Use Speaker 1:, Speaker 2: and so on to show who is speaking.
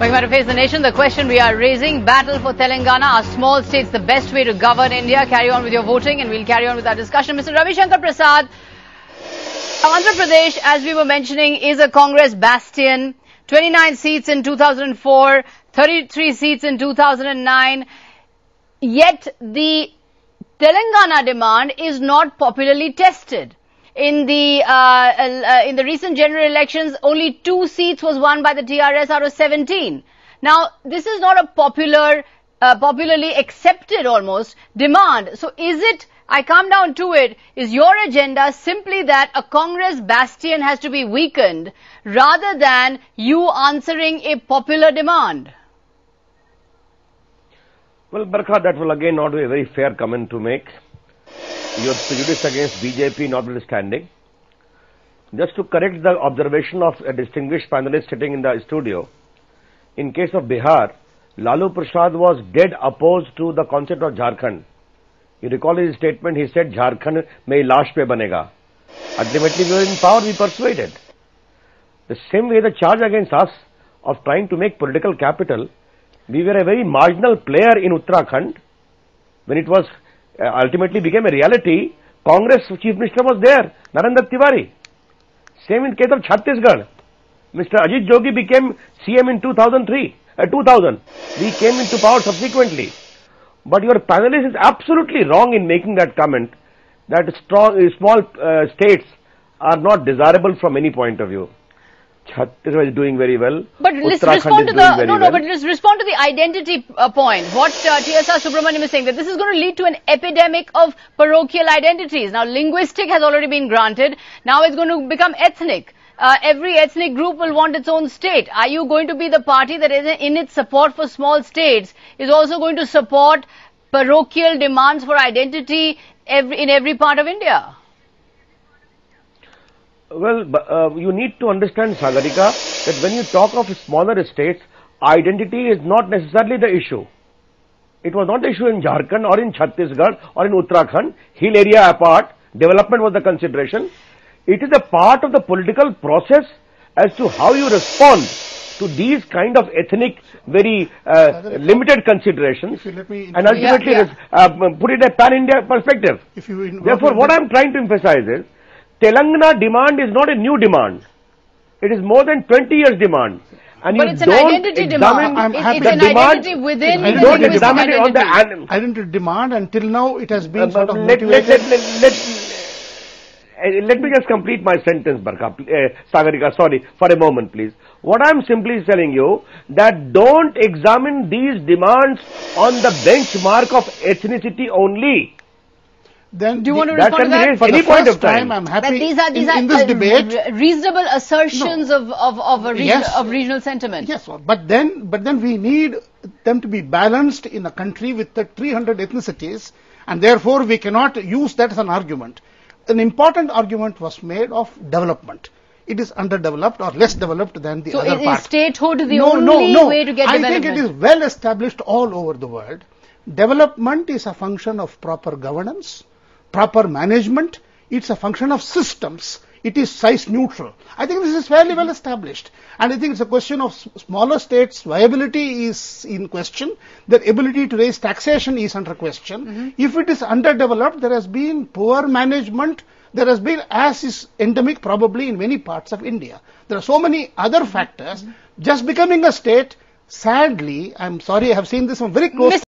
Speaker 1: Going to face the nation. The question we are raising, battle for Telangana. Are small states the best way to govern India? Carry on with your voting and we'll carry on with our discussion. Mr. Ravi Shankar Prasad, Andhra Pradesh, as we were mentioning, is a Congress bastion. 29 seats in 2004, 33 seats in 2009. Yet the Telangana demand is not popularly tested. In the uh, uh, in the recent general elections, only two seats was won by the TRS out of 17. Now, this is not a popular, uh, popularly accepted almost demand. So, is it? I come down to it. Is your agenda simply that a Congress bastion has to be weakened, rather than you answering a popular demand?
Speaker 2: Well, Barkha, that will again not be a very fair comment to make. Your prejudice against BJP notwithstanding. Just to correct the observation of a distinguished panelist sitting in the studio, in case of Bihar, Lalu Prasad was dead opposed to the concept of Jharkhand. You recall his statement, he said, Jharkhand may lash pe banega. Ultimately, we were in power, we persuaded. The same way the charge against us of trying to make political capital, we were a very marginal player in Uttarakhand when it was ultimately became a reality. Congress chief minister was there, Narendra Tiwari. Same in case of Chhattisgarh. Mr. Ajit Jogi became CM in 2003, uh, 2000. We came into power subsequently. But your panelist is absolutely wrong in making that comment that strong, uh, small uh, states are not desirable from any point of view. Chhattisgarh is doing very well.
Speaker 1: But let's respond to the no, no.
Speaker 2: well.
Speaker 1: But let's respond to the identity uh, point. What uh, TSR Subramaniam is saying that this is going to lead to an epidemic of parochial identities. Now, linguistic has already been granted. Now it's going to become ethnic. Uh, every ethnic group will want its own state. Are you going to be the party that is in its support for small states is also going to support parochial demands for identity every, in every part of India?
Speaker 2: Well, uh, you need to understand, Sagarika, that when you talk of smaller states, identity is not necessarily the issue. It was not the issue in Jharkhand or in Chhattisgarh or in Uttarakhand, hill area apart, development was the consideration. It is a part of the political process as to how you respond to these kind of ethnic, very uh, limited considerations
Speaker 3: If you let me
Speaker 2: and ultimately
Speaker 1: Yeah, yeah.
Speaker 2: uh, put it in a pan-India perspective.
Speaker 3: If you
Speaker 2: Therefore, what I am trying to emphasize is, Telangana demand is not a new demand. It is more than 20 years demand. And
Speaker 1: But it's an identity demand.
Speaker 3: I'm
Speaker 1: It-
Speaker 3: happy
Speaker 1: it's an
Speaker 2: demand-
Speaker 1: identity within
Speaker 3: You
Speaker 1: the
Speaker 2: You don't
Speaker 3: linguistic
Speaker 2: examine it on the
Speaker 1: identity.
Speaker 2: an-
Speaker 3: identity demand until now it has been
Speaker 2: uh,
Speaker 3: sort of
Speaker 2: let, let,
Speaker 3: motivated.
Speaker 2: let, let, let, uh, let me just complete my sentence, Barkha, uh, Sagarika, sorry, for a moment, please. What I'm simply telling you, that don't examine these demands on the benchmark of ethnicity only.
Speaker 3: Then
Speaker 1: Do you want to
Speaker 2: That
Speaker 1: respond
Speaker 2: can
Speaker 1: to that?
Speaker 2: raised
Speaker 3: for
Speaker 2: any
Speaker 3: the
Speaker 2: point
Speaker 3: first
Speaker 2: of time.
Speaker 3: time I'm
Speaker 1: But
Speaker 3: happy
Speaker 1: these are these
Speaker 3: in,
Speaker 1: are
Speaker 3: in this
Speaker 1: uh,
Speaker 3: debate.
Speaker 1: re- reasonable assertions of of of, a region,
Speaker 3: Yes.
Speaker 1: of regional sentiment.
Speaker 3: Yes, but then but then we need them to be balanced in a country with the 300 ethnicities, and therefore we cannot use that as an argument. An important argument was made of development. It is underdeveloped or less developed than the
Speaker 1: So
Speaker 3: other
Speaker 1: is
Speaker 3: part.
Speaker 1: statehood the
Speaker 3: no,
Speaker 1: only
Speaker 3: no, no.
Speaker 1: way to get
Speaker 3: I
Speaker 1: development?
Speaker 3: think it is well established all over the world. Development is a function of proper governance, proper management. It's a function of systems. It is size neutral. I think this is fairly well established. And I think it's a question of smaller states' viability is in question. Their ability to raise taxation is under question. Mm-hmm. If it is underdeveloped, there has been poor management. There has been, as is endemic probably in many parts of India. There are so many other factors. Mm-hmm. Just becoming a state, sadly, I'm sorry, I have seen this from very close